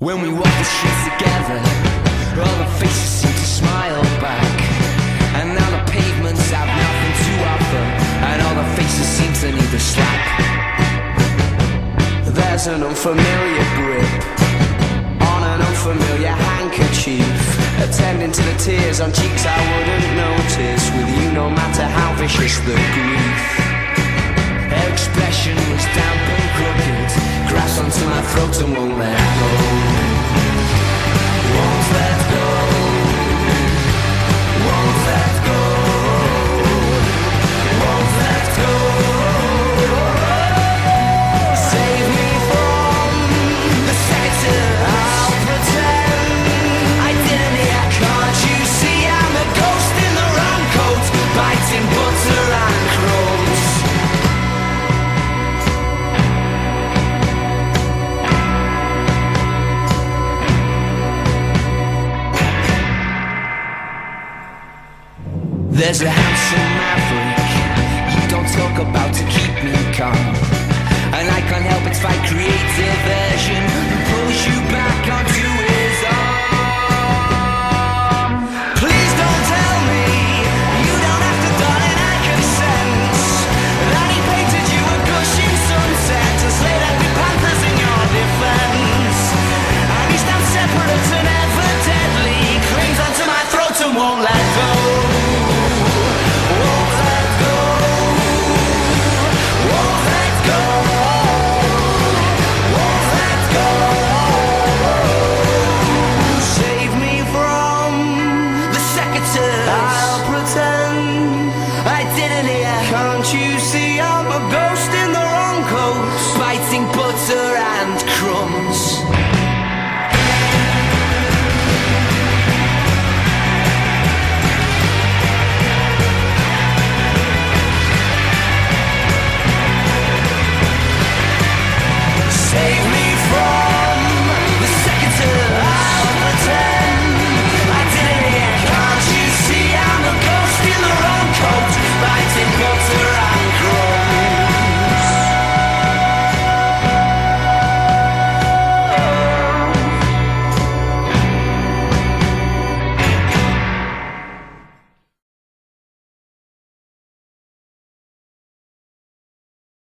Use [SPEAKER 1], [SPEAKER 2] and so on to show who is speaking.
[SPEAKER 1] When we walk the streets together, all the faces seem to smile back. And now the pavements have nothing to offer, and all the faces seem to need a slap. There's an unfamiliar grip on an unfamiliar handkerchief, attending to the tears on cheeks I wouldn't notice. With you, no matter how vicious the grief. Her expression was damp and crooked, grasp onto my throat and won't let There's a handsome maverick you don't talk about to keep me calm. And I can't help but find creative version didn't it? Country